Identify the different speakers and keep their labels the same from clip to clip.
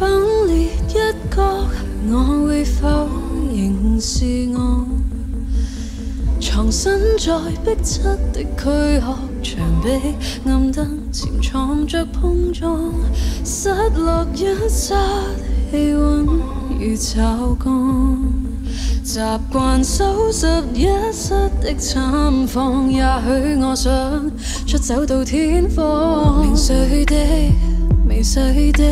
Speaker 1: 崩裂一角我会否仍是我？藏身在逼仄的躯壳，墙壁暗灯潜藏着碰撞，失落一刹气温如骤降。习惯收拾一室的惨况，也许我想出走到天荒。零碎的、微细的、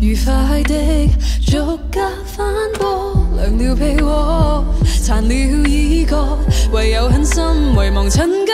Speaker 1: 愉快的，逐格翻波，凉了被窝，残了衣角，唯有狠心遗忘陈旧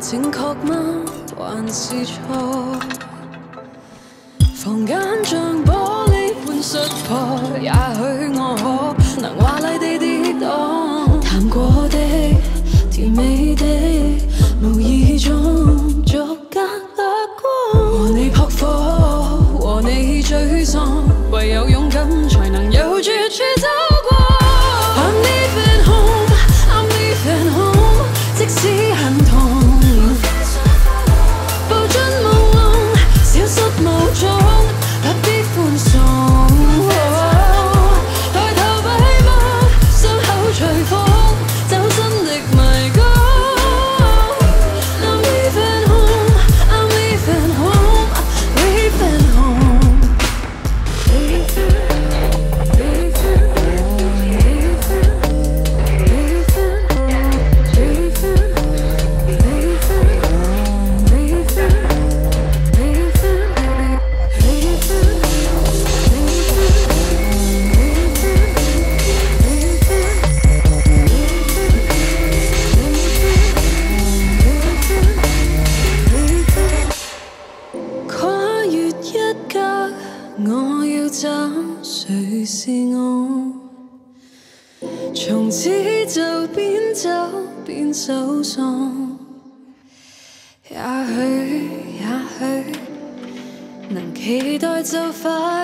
Speaker 1: 正确吗？还是错？房间像玻璃般摔破，也许从此就边走边搜索。也许，也许能期待就快。